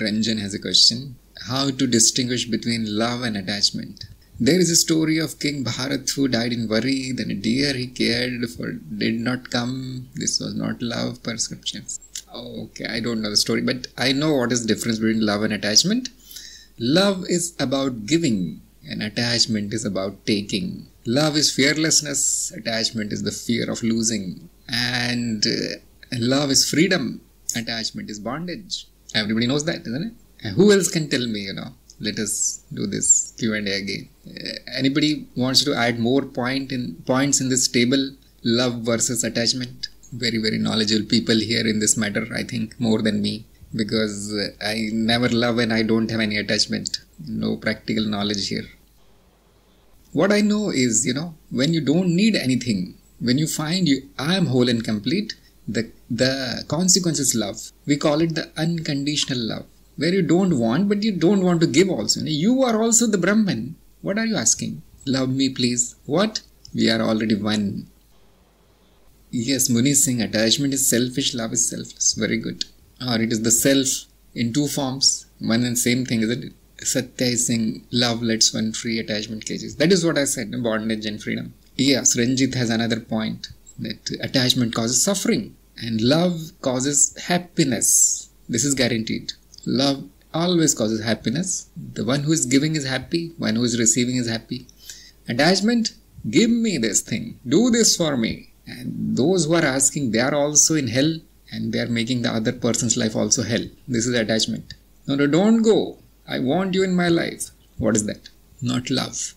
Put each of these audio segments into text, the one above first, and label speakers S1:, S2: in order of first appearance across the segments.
S1: Ranjan has a question. How to distinguish between love and attachment? There is a story of King Bharat who died in worry, then a deer he cared for did not come. This was not love prescriptions. Okay, I don't know the story, but I know what is the difference between love and attachment. Love is about giving, and attachment is about taking. Love is fearlessness, attachment is the fear of losing, and uh, love is freedom, attachment is bondage. Everybody knows that, isn't it? And who else can tell me, you know? Let us do this Q&A again. Uh, anybody wants to add more point in points in this table? Love versus attachment. Very, very knowledgeable people here in this matter, I think, more than me because I never love and I don't have any attachment. No practical knowledge here. What I know is, you know, when you don't need anything, when you find you I am whole and complete, the the consequence is love. We call it the unconditional love, where you don't want, but you don't want to give also. You are also the Brahman. What are you asking? Love me, please. What? We are already one. Yes, Muni Singh, attachment is selfish, love is selfless. Very good or it is the self in two forms, one and same thing, isn't it? Satya is saying love lets one free attachment cages. That is what I said, bondage and freedom. Yes, Ranjit has another point that attachment causes suffering and love causes happiness. This is guaranteed. Love always causes happiness. The one who is giving is happy, one who is receiving is happy. Attachment, give me this thing, do this for me. And those who are asking, they are also in hell and they are making the other person's life also hell. This is attachment. No, no, don't go. I want you in my life. What is that? Not love.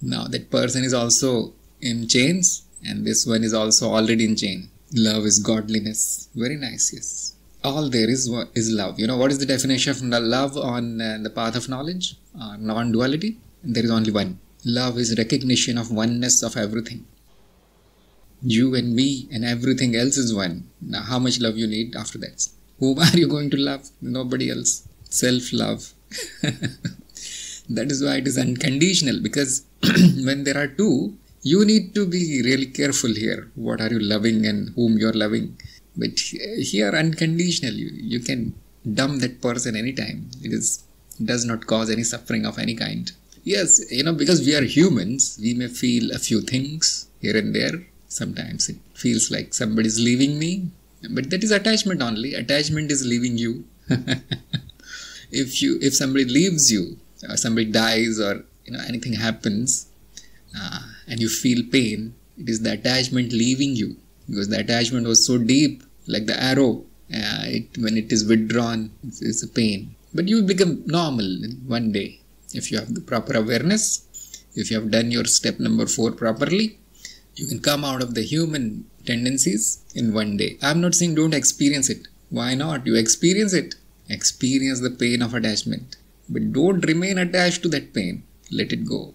S1: Now that person is also in chains, and this one is also already in chain. Love is godliness. Very nice, yes. All there is is love. You know what is the definition of love on uh, the path of knowledge? Uh, non-duality. There is only one. Love is recognition of oneness of everything you and me and everything else is one. Now, how much love you need after that? Whom are you going to love? Nobody else. Self love. that is why it is unconditional because when there are two, you need to be really careful here. What are you loving and whom you are loving? But here, unconditional, you, you can dump that person anytime. It is does not cause any suffering of any kind. Yes, you know, because we are humans, we may feel a few things here and there, Sometimes it feels like somebody is leaving me, but that is attachment only. Attachment is leaving you. if you if somebody leaves you, or somebody dies, or you know anything happens, uh, and you feel pain, it is the attachment leaving you because the attachment was so deep, like the arrow. Uh, it, when it is withdrawn, it's, it's a pain. But you become normal in one day if you have the proper awareness. If you have done your step number four properly, you can come out of the human tendencies in one day. I'm not saying don't experience it. Why not? You experience it. Experience the pain of attachment. But don't remain attached to that pain. Let it go.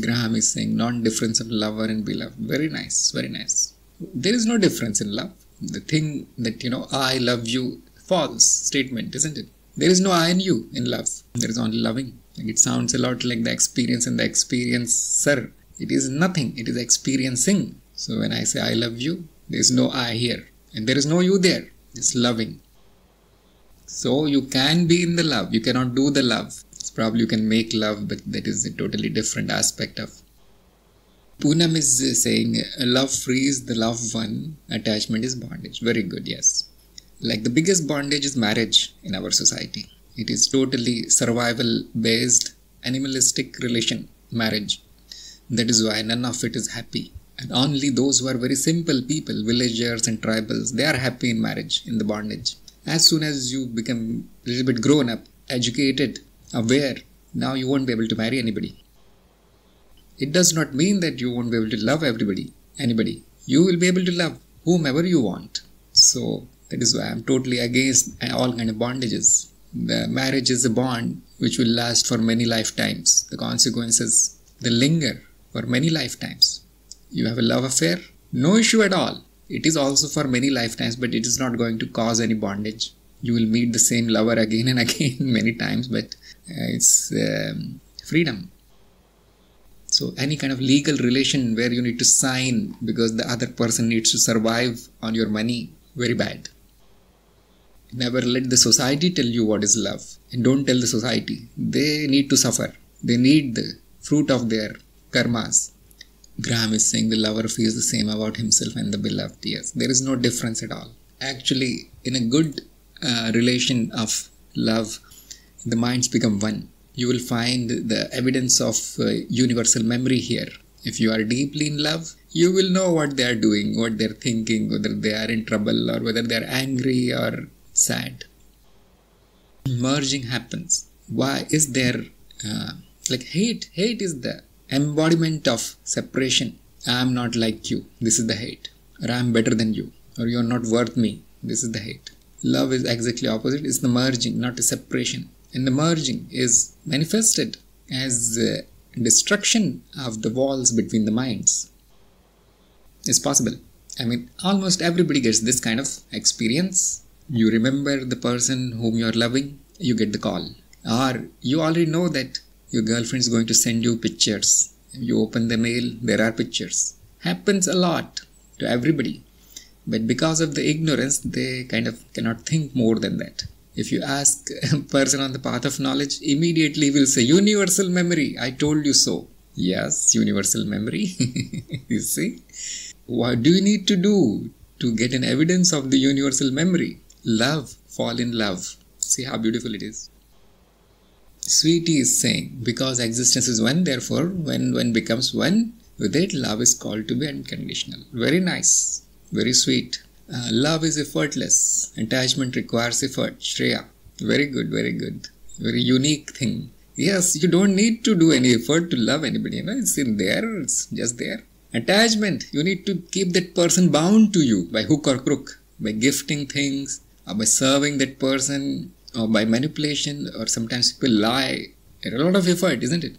S1: Graham is saying non difference of lover and beloved. Very nice, very nice. There is no difference in love. The thing that, you know, I love you, false statement, isn't it? There is no I and you in love. There is only loving. It sounds a lot like the experience and the experiencer it is nothing, it is experiencing. So when I say I love you, there is no I here. And there is no you there. It's loving. So you can be in the love. You cannot do the love. Probably you can make love, but that is a totally different aspect of. Poonam is saying love frees the loved one, attachment is bondage. Very good, yes. Like the biggest bondage is marriage in our society. It is totally survival based, animalistic relation, marriage. That is why none of it is happy. And only those who are very simple people, villagers and tribals, they are happy in marriage, in the bondage. As soon as you become a little bit grown up, educated, aware, now you won't be able to marry anybody. It does not mean that you won't be able to love everybody, anybody. You will be able to love whomever you want. So that is why I'm totally against all kind of bondages. The marriage is a bond which will last for many lifetimes. The consequences, they linger for many lifetimes. You have a love affair, no issue at all. It is also for many lifetimes, but it is not going to cause any bondage. You will meet the same lover again and again many times, but it's um, freedom. So, any kind of legal relation where you need to sign because the other person needs to survive on your money, very bad. Never let the society tell you what is love. And don't tell the society. They need to suffer. They need the fruit of their karmas. Graham is saying the lover feels the same about himself and the beloved. Yes, there is no difference at all. Actually, in a good uh, relation of love, the minds become one. You will find the evidence of uh, universal memory here. If you are deeply in love, you will know what they are doing, what they are thinking, whether they are in trouble or whether they are angry or sad. Merging happens. Why is there uh, like hate? Hate is the embodiment of separation. I am not like you. This is the hate. Or I am better than you. Or you are not worth me. This is the hate. Love is exactly opposite. It's the merging, not a separation. And the merging is manifested as the destruction of the walls between the minds. It's possible. I mean, almost everybody gets this kind of experience. You remember the person whom you are loving, you get the call. Or you already know that your girlfriend is going to send you pictures you open the mail there are pictures happens a lot to everybody but because of the ignorance they kind of cannot think more than that if you ask a person on the path of knowledge immediately will say universal memory. I told you so. Yes universal memory. You see? What do you need to do to get an evidence of the universal memory? Love. Fall in love. See how beautiful it is. Sweetie is saying, because existence is one, therefore, when one becomes one, with it, love is called to be unconditional. Very nice, very sweet. Uh, love is effortless. Attachment requires effort. Shreya. Very good, very good. Very unique thing. Yes, you don't need to do any effort to love anybody. You know, it's in there, it's just there. Attachment, you need to keep that person bound to you by hook or crook, by gifting things, or by serving that person, or by manipulation, or sometimes people lie. A lot of effort, isn't it?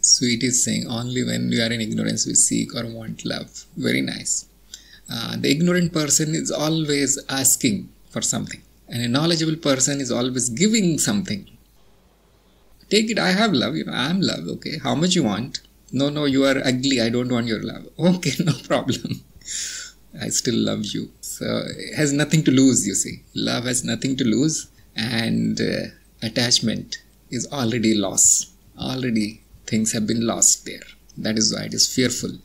S1: Sweet is saying only when we are in ignorance we seek or want love. Very nice. Uh, the ignorant person is always asking for something, and a knowledgeable person is always giving something. Take it, I have love, you know, I am love, okay. How much you want? No, no, you are ugly, I don't want your love. Okay, no problem. I still love you. So it has nothing to lose, you see. Love has nothing to lose, and uh, attachment is already lost. Already things have been lost there. That is why it is fearful.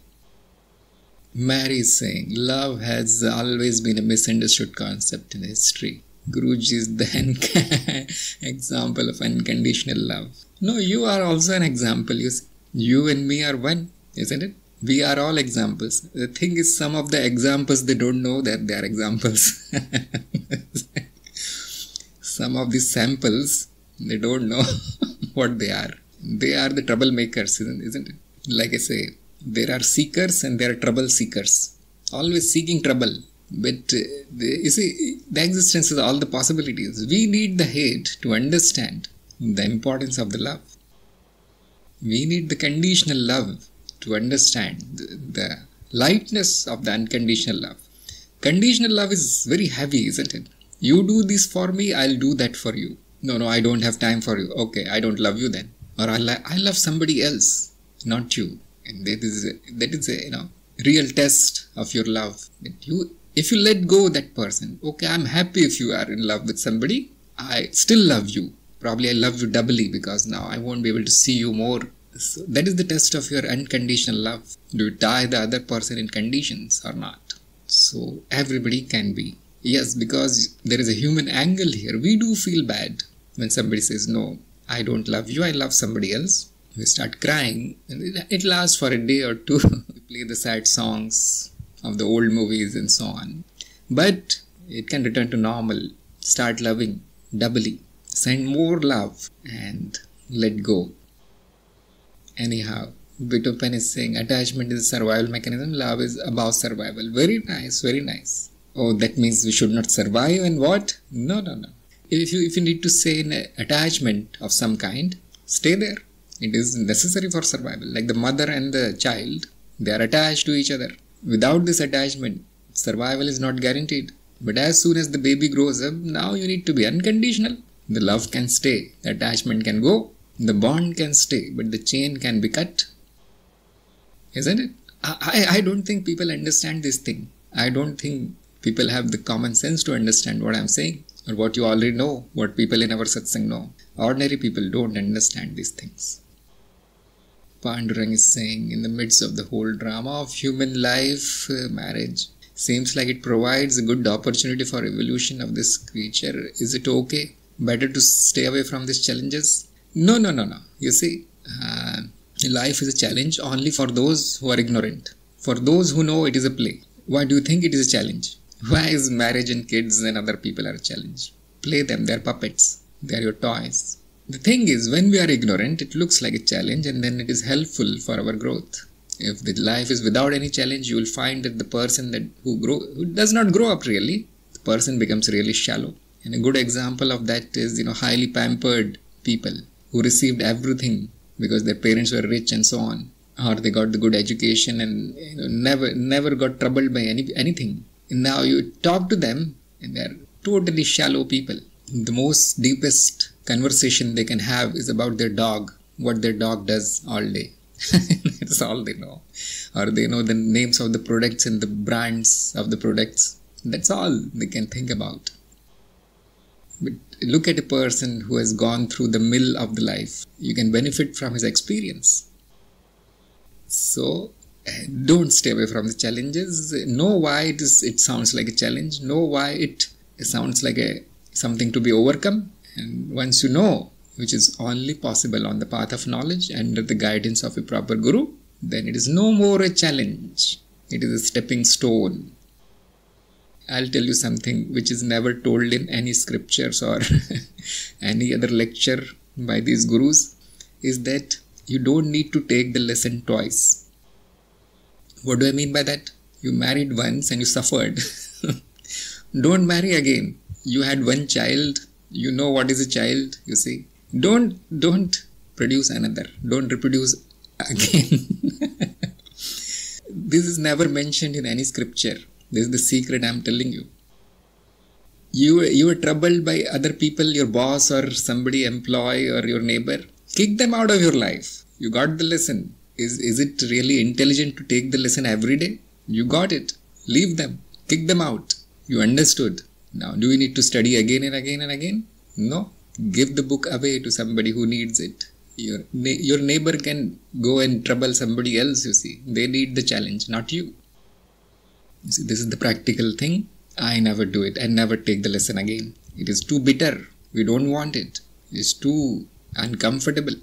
S1: Mary is saying, love has always been a misunderstood concept in history. Guruji is the example of unconditional love. No, you are also an example. You, see. you and me are one, isn't it? we are all examples. The thing is, some of the examples they don't know that they are examples. some of these samples they don't know what they are. They are the troublemakers, isn't, isn't it? Like I say, there are seekers and there are trouble seekers, always seeking trouble. But uh, the, you see, the existence is all the possibilities. We need the hate to understand the importance of the love. We need the conditional love to understand the, the lightness of the unconditional love. Conditional love is very heavy, isn't it? You do this for me, I'll do that for you. No, no, I don't have time for you. Okay, I don't love you then. Or I, I love somebody else, not you. And that is a, that is a you know real test of your love. That you, if you let go that person, okay, I'm happy if you are in love with somebody. I still love you. Probably I love you doubly because now I won't be able to see you more so that is the test of your unconditional love. Do you tie the other person in conditions or not? So everybody can be. Yes, because there is a human angle here. We do feel bad when somebody says, No, I don't love you, I love somebody else. We start crying, and it lasts for a day or two. we play the sad songs of the old movies and so on. But it can return to normal. Start loving doubly. Send more love and let go. Anyhow, Bitopen is saying attachment is a survival mechanism, love is about survival. Very nice, very nice. Oh, that means we should not survive and what? No, no, no. If you if you need to say an attachment of some kind, stay there. It is necessary for survival. Like the mother and the child, they are attached to each other. Without this attachment, survival is not guaranteed. But as soon as the baby grows up, now you need to be unconditional. The love can stay, the attachment can go, the bond can stay, but the chain can be cut. Isn't it? I, I don't think people understand this thing. I don't think People have the common sense to understand what I'm saying or what you already know, what people in our satsang know. Ordinary people don't understand these things. Pandurang is saying, in the midst of the whole drama of human life, uh, marriage seems like it provides a good opportunity for evolution of this creature. Is it okay? Better to stay away from these challenges? No, no, no, no. You see, uh, life is a challenge only for those who are ignorant. For those who know it is a play. Why do you think it is a challenge? Why is marriage and kids and other people are a challenge? Play them, they're puppets, they're your toys. The thing is, when we are ignorant, it looks like a challenge and then it is helpful for our growth. If the life is without any challenge, you will find that the person that who grow who does not grow up really, the person becomes really shallow. And a good example of that is, you know, highly pampered people who received everything because their parents were rich and so on, or they got the good education and you know, never never got troubled by any anything. And now you talk to them, and they're totally shallow people. The most deepest conversation they can have is about their dog, what their dog does all day. That's all they know. Or they know the names of the products and the brands of the products. That's all they can think about. But look at a person who has gone through the mill of the life. You can benefit from his experience. So don't stay away from the challenges. Know why it is. It sounds like a challenge. Know why it sounds like a something to be overcome. And once you know, which is only possible on the path of knowledge under the guidance of a proper guru, then it is no more a challenge. It is a stepping stone. I'll tell you something which is never told in any scriptures or any other lecture by these gurus is that you don't need to take the lesson twice. What do I mean by that? You married once and you suffered. don't marry again. You had one child you know what is a child you see. Don't don't produce another. Don't reproduce again. This is never mentioned in any scripture. This is the secret i'm telling you. You you were troubled by other people your boss or somebody employee or your neighbor. Kick them out of your life. You got the lesson. Is is it really intelligent to take the lesson every day? You got it. Leave them. Kick them out. You understood now, do we need to study again and again and again? No. Give the book away to somebody who needs it. Your, your neighbor can go and trouble somebody else, you see. They need the challenge, not you. You see, this is the practical thing. I never do it. I never take the lesson again. It is too bitter. We don't want it. It's too uncomfortable.